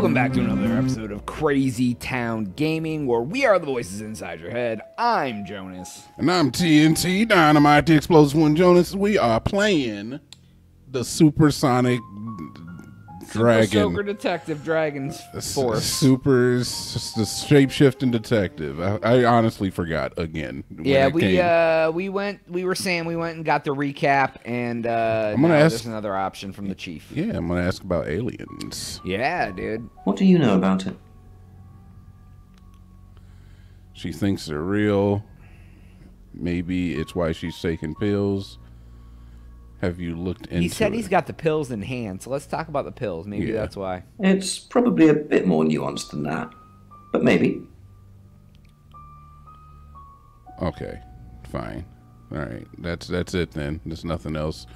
Welcome back to another episode of Crazy Town Gaming, where we are the voices inside your head. I'm Jonaas. And I'm TnT Dinomight, the Explosive One Jonaas. We are playing the Supersonic Dragon. Soaker Detective Dragon's Force. Super s- the shapeshifting detective. I, I honestly forgot again. when yeah, it we came. uh we went we were saying we went and got the recap and uh I'm gonna ask- there's another option from the chief. Yeah, I'm gonna ask about aliens. Yeah, dude. What do you know about it? She thinks they're real. Maybe it's why she's taking pills. Have you looked into He said it? he's got the pills in hand, so let's talk about the pills. Maybe Yeah. that's why. It's probably a bit more nuanced than that. But maybe. Okay, fine. All right, that's that's it then. There's nothing else.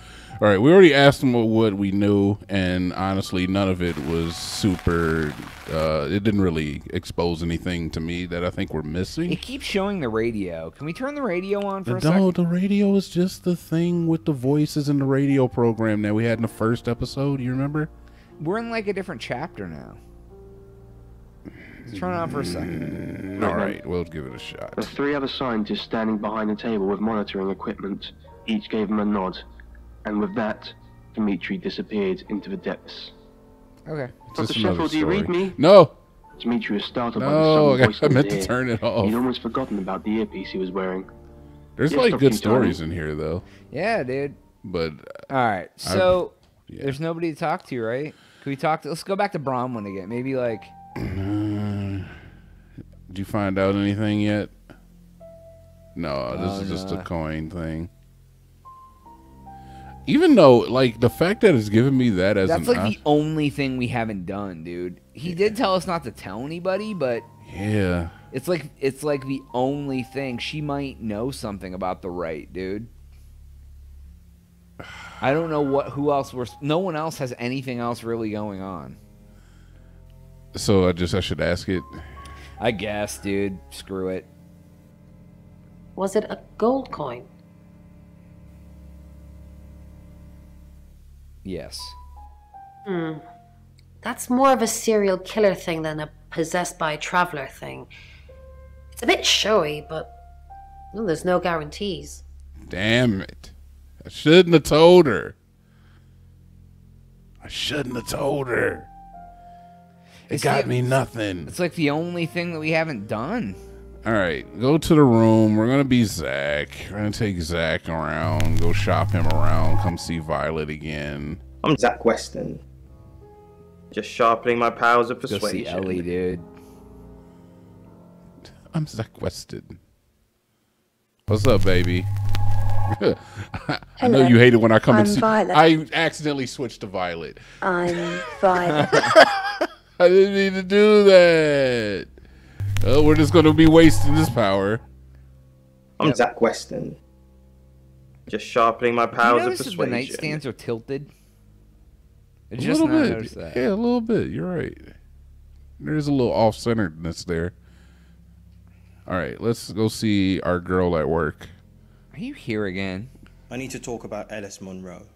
All right, we already asked them what, we knew, and honestly, none of it was super. Uh, it didn't really expose anything to me that I think we're missing. It keeps showing the radio. Can we turn the radio on for a No, the radio is just the thing with the voices in the radio program that we had in the first episode. You remember? We're in like a different chapter now. Let's turn it on for a second. Mm-hmm. All mm-hmm. right, we'll give it a shot. The three other scientists standing behind the table with monitoring equipment each gave him a nod, and with that, Dimitri disappeared into the depths. Okay. Dr. Sheffield, do you read me? No, Dimitri was startled by the no, sudden voice I in his meant to ear. turn it off. He'd almost forgotten about the earpiece he was wearing. There's Yes, like Dr. good stories in here though, Yeah, dude. but uh, All right. So yeah. there's nobody to talk to, right? Can we talk to? Let's go back to Bronwyn again. Maybe like Did you find out anything yet? No, this Oh, is just no. a coin thing. Even though, like, the fact that it's giving me that as that's like the only thing we haven't done, dude. He did tell us not to tell anybody, but yeah, it's like it's like the only thing. She might know something about the right, dude. I don't know what who else we're. No one else has anything else really going on. so I just I should ask it. I guess, dude. Screw it. Was it a gold coin? Yes. Hmm. That's more of a serial killer thing than a possessed by a traveler thing. It's a bit showy, but well, there's no guarantees. Damn it! I shouldn't have told her. I shouldn't have told her. It got the- me nothing. It's like the only thing that we haven't done. All right, go to the room. We're gonna be Zach. We're gonna take Zach around, go shop him around, come see Violet again. I'm Zach Weston. Just sharpening my powers of Go see persuasion. Ellie, dude. I'm Zach Weston. What's up, baby? I know you hate it when I come and I'm see. Violet. I accidentally switched to Violet. I'm Violet. I didn't mean to do that. Oh, we're just gonna be wasting this power. I'm Zach Weston. Just sharpening my Do you powers of notice that the persuasion. nightstands are tilted? I A just little bit. that. Yeah, a little bit. You're right. There's a little off centeredness there. All right, let's go see our girl at work. Are you here again? I need to talk about Ellis Monroe.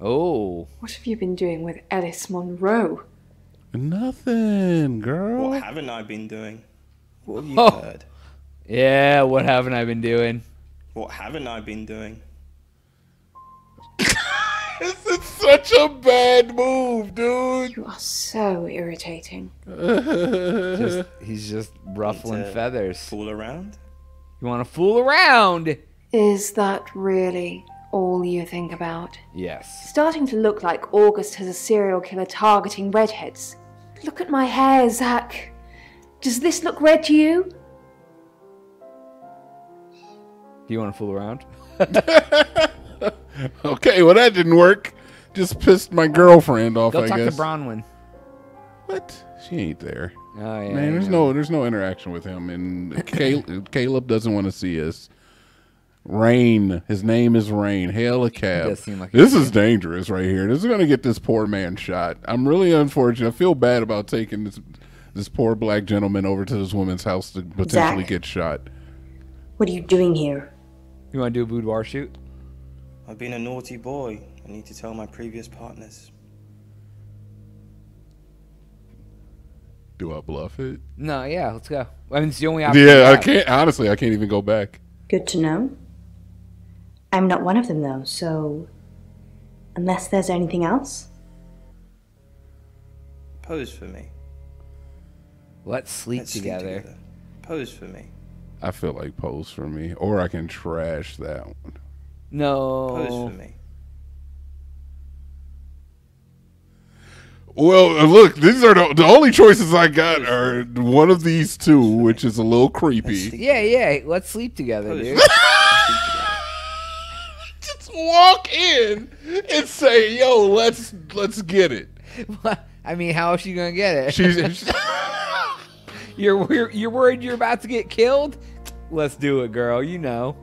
Oh, what have you been doing with Ellis Monroe? Nothing, girl. What haven't I been doing? What have you Oh. heard? yeah. What haven't I been doing? What haven't I been doing? This is such a bad move, dude. You are so irritating. Just, he's just ruffling feathers. Fool around? You want to fool around? Is that really all you think about? Yes. Starting to look like August has a serial killer targeting redheads. Look at my hair, Zach. Does this look red to you? Do you want to fool around? Okay, well that didn't work. Just pissed my girlfriend off. Go I talk guess. to Bronwyn. What? She ain't there. Oh yeah. Man, there's know. no, there's no interaction with him, and Caleb, Caleb doesn't want to see us. Rain, his name is Rain. Hail a cab. like this is dangerous right here. This is gonna get this poor man shot. I'm really unfortunate. I feel bad about taking this this poor black gentleman over to this woman's house to potentially Zach. get shot. What are you doing here? You want to do a boudoir shoot? I've been a naughty boy. I need to tell my previous partners. Do I bluff it? No, yeah, let's go. I mean, it's the only option. Yeah, I can't. Honestly, I can't even go back. Good to know. I'm not one of them, though, so. Unless there's anything else? Pose for me. Let's sleep Let's sleep together. Pose for me. I feel like pose for me, or I can trash that one. No. Pose for me. Well, uh, look, these are the, the only choices I got are one of these two, which is a little creepy. Yeah, yeah. Let's sleep together, dude. for me. Just walk in and say, "Yo, let's let's get it." I mean, how is she gonna get it? She's you're wor- you're worried you're about to get killed. Let's do it, girl. You know.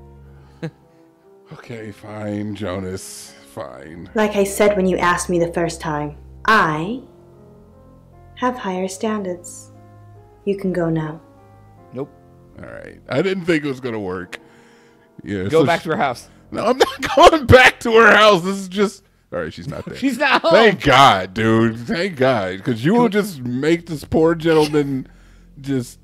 okay. Fine, Jonaas. Fine. Like I said when you asked me the first time, I have higher standards. You can go now. Nope. All right. I didn't think it was gonna work. Yeah. Go so back she- to her house. No, I'm not going back to her house. This is just. All right, she's not there. She's not home. Thank God, dude. Thank God, because you will just make this poor gentleman just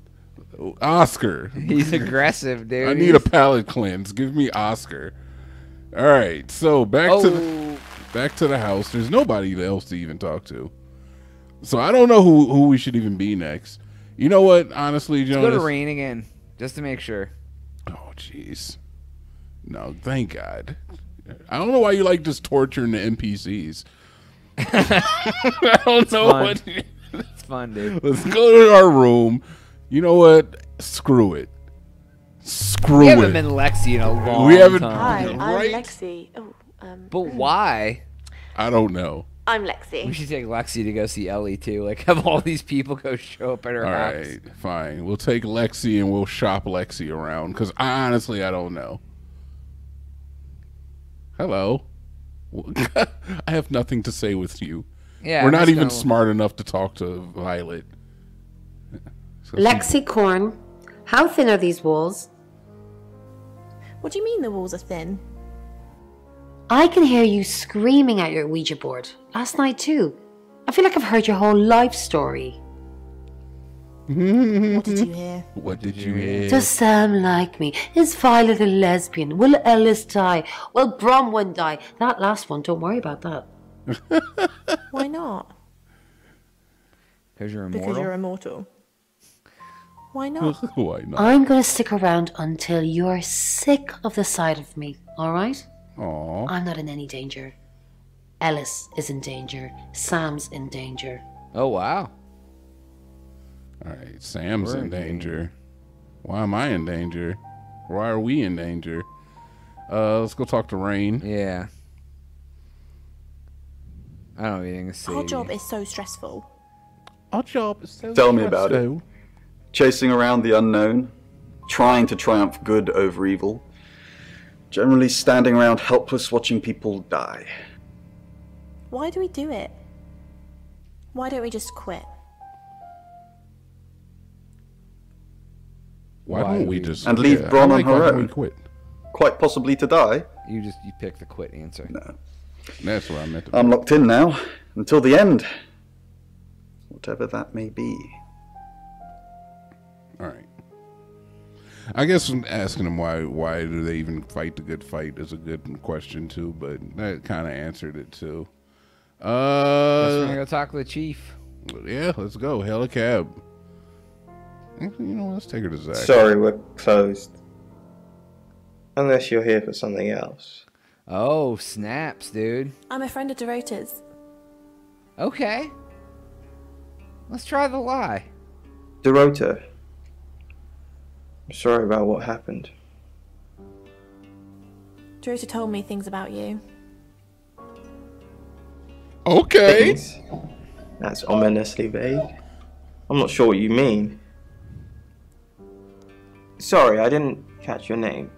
Oscar. He's aggressive, dude. I need a palate cleanse. Give me Oscar. All right, so back to the, Oh, back to the house. There's nobody else to even talk to, so I don't know who who we should even be next. You know what? Honestly, let's Jonaas. go to rain again, just to make sure. Oh, jeez. No, thank God. I don't know why you like just torturing the NPCs. I don't know fun. what. It's fun, dude. Let's go to our room. You know what? Screw it. Screw We it. haven't been Lexi in a long We haven't- time. Hi, I'm Right. Lexi. Oh, um, But why? I don't know. I'm Lexi. We should take Lexi to go see Ellie too. Like have all these people go show up at her All house. right, fine. We'll take Lexi and we'll shop Lexi around because honestly I don't know. Hello. I have nothing to say with you. Yeah, We're not even gonna- smart enough to talk to Violet. So she- Lexicorn, how thin are these walls? What do you mean the walls are thin? I can hear you screaming at your Ouija board. Last night, too. I feel like I've heard your whole life story. Mm-hmm. What did you hear? What did you hear? Does Sam like me? Is Violet a lesbian? Will Ellis die? Will Bronwyn die? That last one, don't worry about that. Why not? Because you're immortal. Because you're immortal. Why not? Why not? I'm gonna stick around until you're sick of the sight of me, alright? Aw. I'm not in any danger. Ellis is in danger. Sam's in danger. Oh wow. All right, Sam's We're in in danger. Why am I in danger? Why are we in danger? Uh, let's go talk to Rain. Yeah. I don't have anything to say. Our job is so stressful. Our job is so Tell me about it. Chasing around the unknown, trying to triumph good over evil, generally standing around helpless watching people die. Why do we do it? Why don't we just quit? Why, Why don't we we- just And leave yeah, Bron on like her own. We quit. Quite possibly to die. You just you pick the quit answer. No. That's what I meant. To I'm locked in now, until the end. Whatever that may be. All right. I guess asking them why why do they even fight the good fight is a good question too, but that kind of answered it too. Guess we're gonna Uh, go talk to the chief. yeah, let's go. Hell a cab. Actually, you know, what, let's take her to Zach. Sorry, we're closed. Unless you're here for something else. Oh snaps, dude. I'm a friend of Dorota's. Okay. Let's try the lie. Dorota. I'm sorry about what happened. Dorota told me things about you. Okay. Things? That's ominously vague. I'm not sure what you mean. Sorry, I didn't catch your name.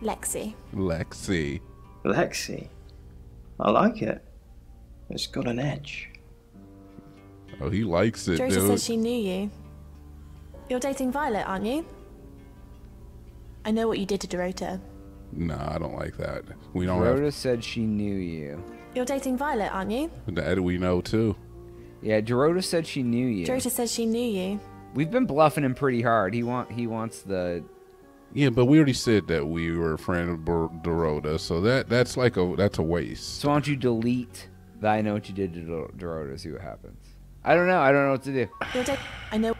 Lexi. Lexi. Lexi. I like it. It's got an edge. Oh, he likes it, Dorota dude. says she knew you. You're dating Violet, aren't you? I know what you did to Dorota. Nah, I don't like that. We don't have said she knew you. You're dating Violet, aren't you? that. We know too. Yeah, Dorota said she knew you. Dorota said she knew you. We've been bluffing him pretty hard. He want he wants the Yeah, but we already said that we were a friend of Bor- Dorota, so that that's like a that's a waste. So why don't you delete the I know what you did to Dor- Dorota, see what happens. I don't know. I don't know what to do. I know.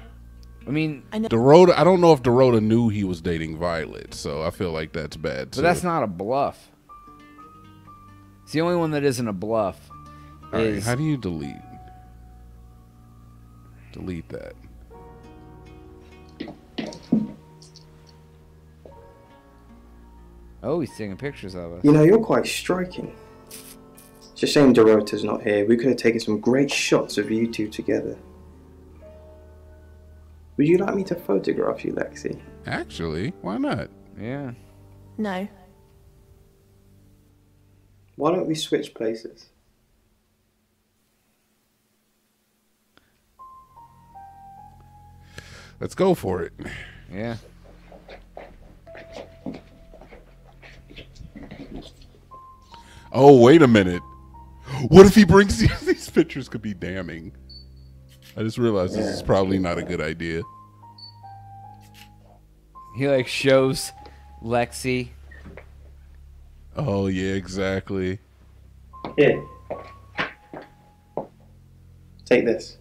I mean, I know. Dorota, I don't know if Dorota knew he was dating Violet, so I feel like that's bad. But that's not a bluff. It's the only one that isn't a bluff. All right, is how do you delete? Delete that. Oh, he's taking pictures of us. You know, you're quite striking. It's a shame Dorota's not here. We could have taken some great shots of you two together. Would you like me to photograph you, Lexi? Actually, why not? Yeah. No. Why don't we switch places? Let's go for it. Yeah. Oh, wait a minute. What if he brings these, these pictures? Could be damning. I just realized this is probably not a good idea. He like shows Lexi. Oh yeah, exactly. Here. Take this.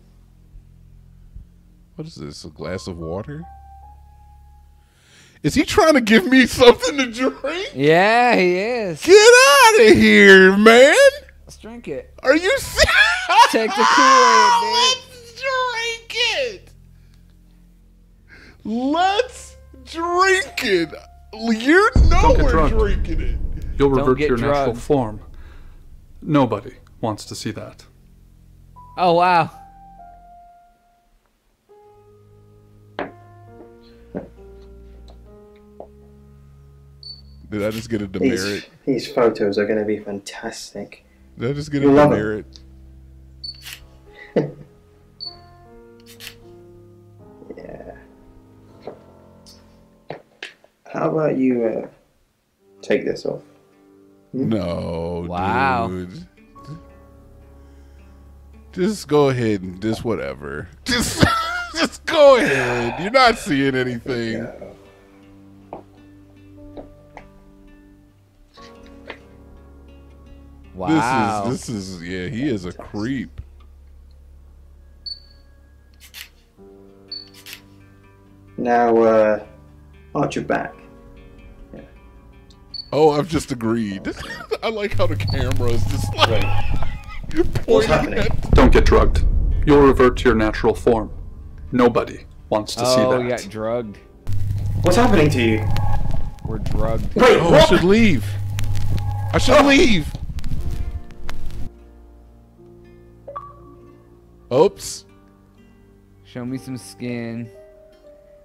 What is this? A glass of water? Is he trying to give me something to drink? Yeah, he is. Get out of here, man! Let's drink it. Are you serious? Take the Kool-Aid. Let's drink it. Let's drink it. You know Don't get we're drunk. drinking it. You'll Don't revert to get your natural form. Nobody wants to see that. Oh wow. Did I just get a demerit? these photos are going to be fantastic. Did I just get a You'll love it. demerit? Yeah. How about you uh, take this off? No. Wow. Dude. Just go ahead and just whatever. Just, just go ahead. You're not seeing anything. Wow. This is this is yeah. He is a creep. Now, uh, arch your back. Yeah. Oh, I've just agreed. I like how the camera is just like What's pointing happening? at Don't get drugged. You'll revert to your natural form. Nobody wants to see oh, that. we got drugged. What's happening to you? We're drugged. Wait, Oh, I should leave. I should leave. Oops. Show me some skin.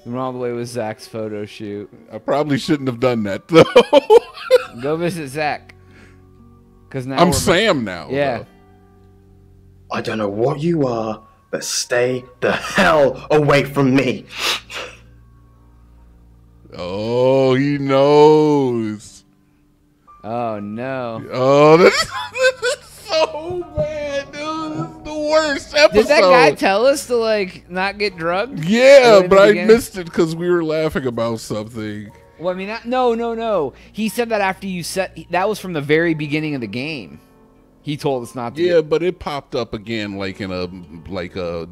We went all the way with Zach's photo shoot. I probably shouldn't have done that though. Go visit Zach. Cause now I'm we're- Sam now. Yeah. though. I don't know what you are, but stay the hell away from me. Oh, he knows. Oh no. Oh, this, this is so bad, worst episode. Did that guy tell us to like not get drugged? Yeah, but I beginning? missed it because we were laughing about something. Well, I mean, no, no, no. He said that after you set. That was from the very beginning of the game. He told us not to. Yeah, get- but it popped up again, like in a like a,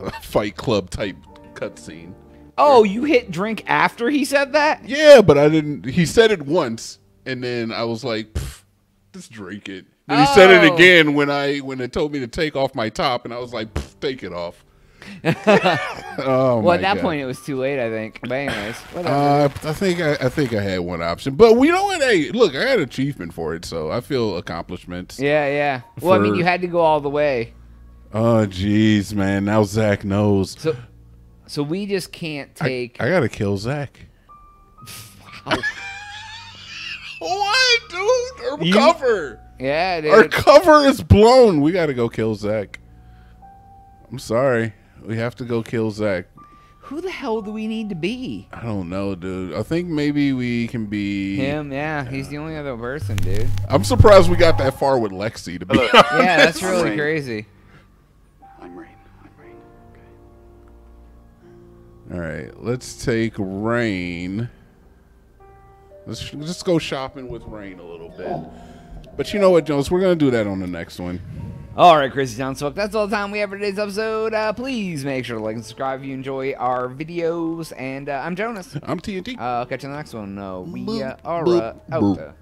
a Fight Club type cutscene. Oh, you hit drink after he said that? Yeah, but I didn't. He said it once, and then I was like, "Pff, "Just drink it." And he said it Oh. again when I when it told me to take off my top, and I was like, "Take it off." oh well, at that God. point, it was too late, I think. But anyways, whatever. Uh, I think I, I think I had one option, but we know what? Hey, look, I had achievement for it, so I feel accomplishments. yeah, yeah. Well, I mean, you had to go all the way. Oh, jeez, man. Now Zach knows. So, so we just can't take. I, gotta kill Zach. what, dude? Our You- cover. Yeah, dude. Our cover is blown. We gotta go kill Zach. I'm sorry. We have to go kill Zach. Who the hell do we need to be? I don't know, dude. I think maybe we can be Him? Yeah, he's the only other person, dude. I'm surprised we got that far with Lexi. To be honest. Yeah, that's really crazy. I'm Rain. I'm Rain. Okay. All right, let's take Rain. Let's let's go shopping with Rain a little bit. But you know what, Jones? We're gonna do that on the next one. All right, Crazy Town Folk, that's all the time we have for today's episode. Uh, please make sure to like and subscribe if you enjoy our videos. And uh, I'm Jonaas. I'm TNT. Uh, I'll catch you in the next one. Uh, we uh, are uh, out.